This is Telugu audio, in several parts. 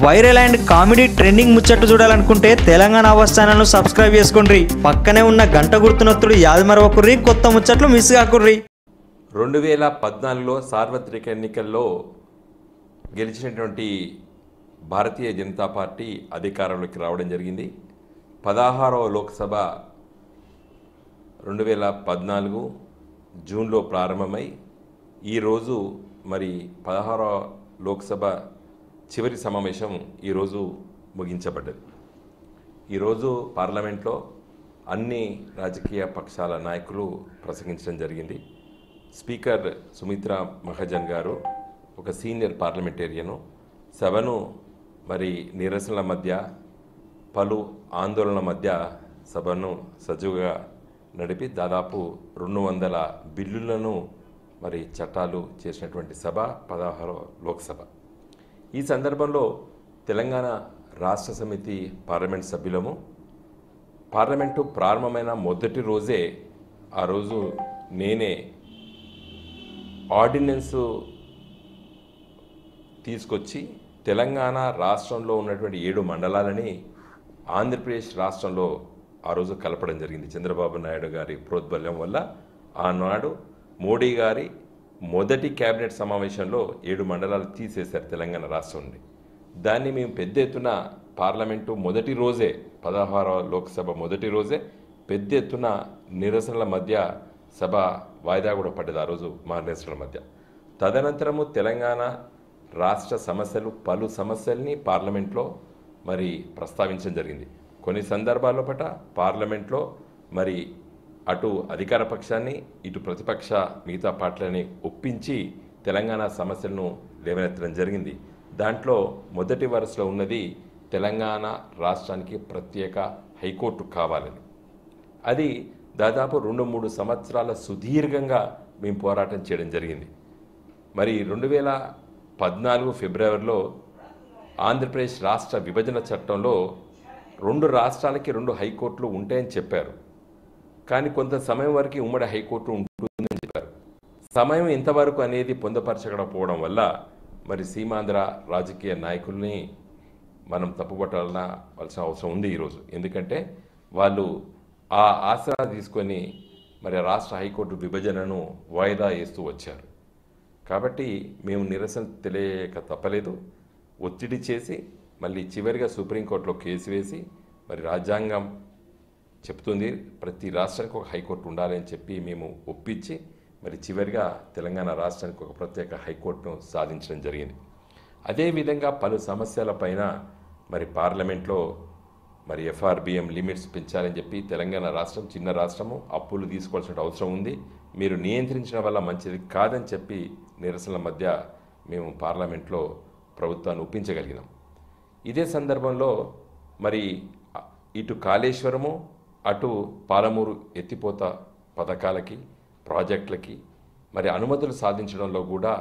వైరల్ అండ్ కామెడీ ట్రెండింగ్ ముచ్చట్లు చూడాలనుకుంటే తెలంగాణ అవాజ్ ఛానల్ను సబ్స్క్రైబ్ చేసుకుండ్రి పక్కనే ఉన్న గంట గుర్తునొత్తుడు యాదమరవకుర్రి కొత్త ముచ్చట్లు మిస్ కాకుర్రి. రెండు వేల పద్నాలుగులో సార్వత్రిక ఎన్నికల్లో గెలిచినటువంటి భారతీయ జనతా పార్టీ అధికారంలోకి రావడం జరిగింది. పదహారవ లోక్సభ రెండు వేల పద్నాలుగు జూన్లో ప్రారంభమై ఈరోజు మరి పదహారవ లోక్సభ చివరి సమావేశం ఈరోజు ముగించబడ్డది. ఈరోజు పార్లమెంట్లో అన్ని రాజకీయ పక్షాల నాయకులు ప్రసంగించడం జరిగింది. స్పీకర్ సుమిత్రా మహాజన్ గారు ఒక సీనియర్ పార్లమెంటేరియను సభను మరి నిరసనల మధ్య పలు ఆందోళనల మధ్య సభను సజీవుగా నడిపి దాదాపు రెండు వందల బిల్లులను మరి చట్టాలు చేసినటువంటి సభ పదహారవ లోక్సభ. ఈ సందర్భంలో తెలంగాణ రాష్ట్ర సమితి పార్లమెంట్ సభ్యులము పార్లమెంటు ప్రారంభమైన మొదటి రోజే ఆ రోజు నేనే ఆర్డినెన్స్ తీసుకొచ్చి తెలంగాణ రాష్ట్రంలో ఉన్నటువంటి ఏడు మండలాలని ఆంధ్రప్రదేశ్ రాష్ట్రంలో ఆ రోజు కలపడం జరిగింది. చంద్రబాబు నాయుడు గారి ప్రోద్బల్యం వల్ల ఆనాడు మోడీ గారి మొదటి కేబినెట్ సమావేశంలో ఏడు మండలాలు తీసేశారు తెలంగాణ రాష్ట్రం నుండి దాన్ని మేము పెద్ద ఎత్తున పార్లమెంటు మొదటి రోజే పదహారవ లోక్సభ మొదటి రోజే పెద్ద ఎత్తున నిరసనల మధ్య సభ వాయిదా కూడా పడ్డది ఆ రోజు మా నిరసనల మధ్య. తదనంతరము తెలంగాణ రాష్ట్ర సమస్యలు పలు సమస్యల్ని పార్లమెంట్లో మరి ప్రస్తావించడం జరిగింది. కొన్ని సందర్భాల్లో పట పార్లమెంట్లో మరి అటు అధికార పక్షాన్ని ఇటు ప్రతిపక్ష మిగతా పార్టీలని ఒప్పించి తెలంగాణ సమస్యలను లేవనెత్తడం జరిగింది. దాంట్లో మొదటి వరుసలో ఉన్నది తెలంగాణ రాష్ట్రానికి ప్రత్యేక హైకోర్టు కావాలని. అది దాదాపు రెండు మూడు సంవత్సరాల సుదీర్ఘంగా మేము పోరాటం చేయడం జరిగింది. మరి రెండు వేల పద్నాలుగు ఫిబ్రవరిలో ఆంధ్రప్రదేశ్ రాష్ట్ర విభజన చట్టంలో రెండు రాష్ట్రాలకి రెండు హైకోర్టులు ఉంటాయని చెప్పారు. కానీ కొంత సమయం వరకు ఉమ్మడి హైకోర్టు ఉంటుందని చెప్పారు. సమయం ఎంతవరకు అనేది పొందపరచకపోవడం వల్ల మరి సీమాంధ్ర రాజకీయ నాయకుల్ని మనం తప్పుపట్టాలన్న వలసిన అవసరం ఉంది ఈరోజు. ఎందుకంటే వాళ్ళు ఆ ఆసరా తీసుకొని మరి రాష్ట్ర హైకోర్టు విభజనను వాయిదా వేస్తూ వచ్చారు. కాబట్టి మేము నిరసన తెలియక తప్పలేదు. ఒత్తిడి చేసి మళ్ళీ చివరిగా సుప్రీంకోర్టులో కేసు వేసి మరి రాజ్యాంగం చెప్తుంది ప్రతి రాష్ట్రానికి ఒక హైకోర్టు ఉండాలని చెప్పి మేము ఒప్పించి మరి చివరిగా తెలంగాణ రాష్ట్రానికి ఒక ప్రత్యేక హైకోర్టును సాధించడం జరిగింది. అదేవిధంగా పలు సమస్యలపైన మరి పార్లమెంట్లో మరి ఎఫ్ఆర్బిఎం లిమిట్స్ పెంచాలని చెప్పి తెలంగాణ రాష్ట్రం చిన్న రాష్ట్రము అప్పులు తీసుకోవాల్సిన అవసరం ఉంది. మీరు నియంత్రించడం వల్ల మంచిది కాదని చెప్పి నిరసనల మధ్య మేము పార్లమెంట్లో ప్రభుత్వాన్ని ఒప్పించగలిగినాం. ఇదే సందర్భంలో మరి ఇటు కాళేశ్వరము అటు పాలమూరు ఎత్తిపోత పథకాలకి ప్రాజెక్టులకి మరి అనుమతులు సాధించడంలో కూడా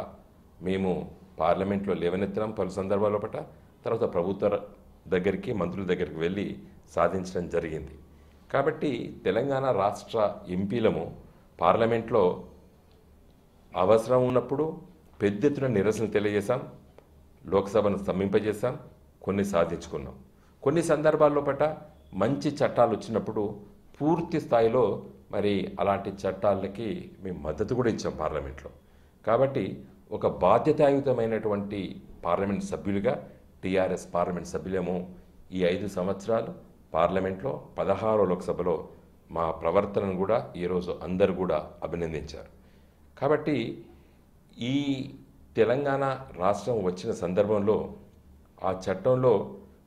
మేము పార్లమెంట్లో లేవనెత్తడం పలు సందర్భాల పట తర్వాత ప్రభుత్వ దగ్గరికి మంత్రుల దగ్గరికి వెళ్ళి సాధించడం జరిగింది. కాబట్టి తెలంగాణ రాష్ట్ర ఎంపీలము పార్లమెంట్లో అవసరం ఉన్నప్పుడు పెద్ద ఎత్తున నిరసన తెలియజేశాం లోక్సభను స్తంభింపజేశాం కొన్ని సాధించుకున్నాం. కొన్ని సందర్భాల్లో పట మంచి చట్టాలు వచ్చినప్పుడు పూర్తి స్థాయిలో మరి అలాంటి చట్టాలకి మేము మద్దతు కూడా ఇచ్చాం పార్లమెంట్లో. కాబట్టి ఒక బాధ్యతాయుతమైనటువంటి పార్లమెంట్ సభ్యులుగా టీఆర్ఎస్ పార్లమెంట్ సభ్యులేమో ఈ ఐదు సంవత్సరాలు పార్లమెంట్లో పదహారో లోక్సభలో మా ప్రవర్తనను కూడా ఈరోజు అందరూ కూడా అభినందించారు. కాబట్టి ఈ తెలంగాణ రాష్ట్రం వచ్చిన సందర్భంలో ఆ చట్టంలో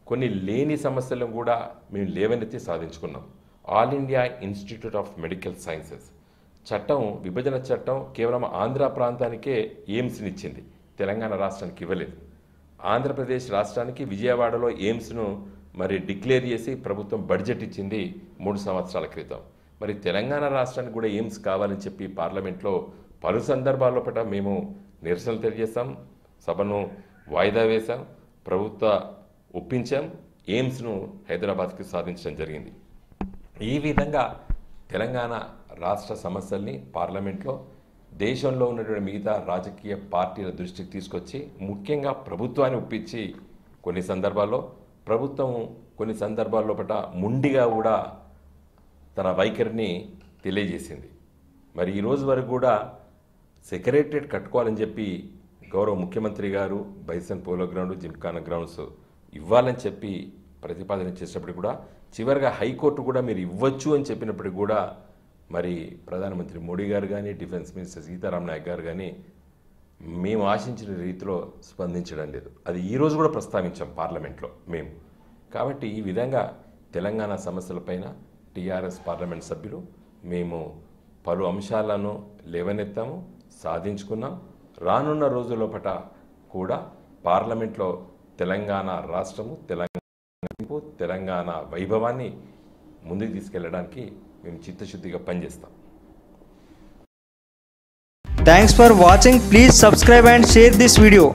కొన్ని లేని సమస్యలను కూడా మేము లేవనెత్తి సాధించుకున్నాం. All India institute of medical sciences. చట్టం విభజన చట్టం కేవలం ఆంధ్ర ప్రాంతానికే ఎయిమ్స్ని ఇచ్చింది తెలంగాణ రాష్ట్రానికి ఇవ్వలేదు. ఆంధ్రప్రదేశ్ రాష్ట్రానికి విజయవాడలో ఎయిమ్స్ను మరి డిక్లేర్ చేసి ప్రభుత్వం బడ్జెట్ ఇచ్చింది మూడు సంవత్సరాల క్రితం. మరి తెలంగాణ రాష్ట్రానికి కూడా ఎయిమ్స్ కావాలని చెప్పి పార్లమెంట్లో పలు సందర్భాల్లో పట మేము నిరసనలు తెలియజేస్తాం. సభను వాయిదా వేశాం. ప్రభుత్వ ఒప్పించాం. ఎయిమ్స్ను హైదరాబాద్కి సాధించడం జరిగింది. ఈ విధంగా తెలంగాణ రాష్ట్ర సమస్యల్ని పార్లమెంట్లో దేశంలో ఉన్నటువంటి మిగతా రాజకీయ పార్టీల దృష్టికి తీసుకొచ్చి ముఖ్యంగా ప్రభుత్వాన్ని ఒప్పించి కొన్ని సందర్భాల్లో ప్రభుత్వం కొన్ని సందర్భాల్లో పట ముండిగా కూడా తన వైఖరిని తెలియజేసింది. మరి ఈ రోజు వరకు కూడా సెక్రటరేట్ కట్టుకోవాలని చెప్పి గౌరవ ముఖ్యమంత్రి గారు Bison polo ground Gymkhana grounds ఇవ్వాలని చెప్పి ప్రతిపాదన చేసినప్పుడు కూడా చివరిగా హైకోర్టు కూడా మీరు ఇవ్వచ్చు అని చెప్పినప్పటికి కూడా మరి ప్రధానమంత్రి మోడీ గారు కానీ డిఫెన్స్ మినిస్టర్ సీతారాం నాయక్ గారు కానీ మేము ఆశించిన రీతిలో స్పందించడం లేదు. అది ఈరోజు కూడా ప్రస్తావించాం పార్లమెంట్లో మేము. కాబట్టి ఈ విధంగా తెలంగాణ సమస్యలపైన టీఆర్ఎస్ పార్లమెంట్ సభ్యులు మేము పలు అంశాలను లేవనెత్తాము సాధించుకున్నాం. రానున్న రోజుల కూడా పార్లమెంట్లో తెలంగాణ రాష్ట్రము తెలంగాణ తెలంగాణ వైభవాన్ని ముందుకు తీసుకెళ్ళడానికి మేము చిత్తశుద్ధిగా పనిచేస్తాం. Thanks for watching please subscribe and share this video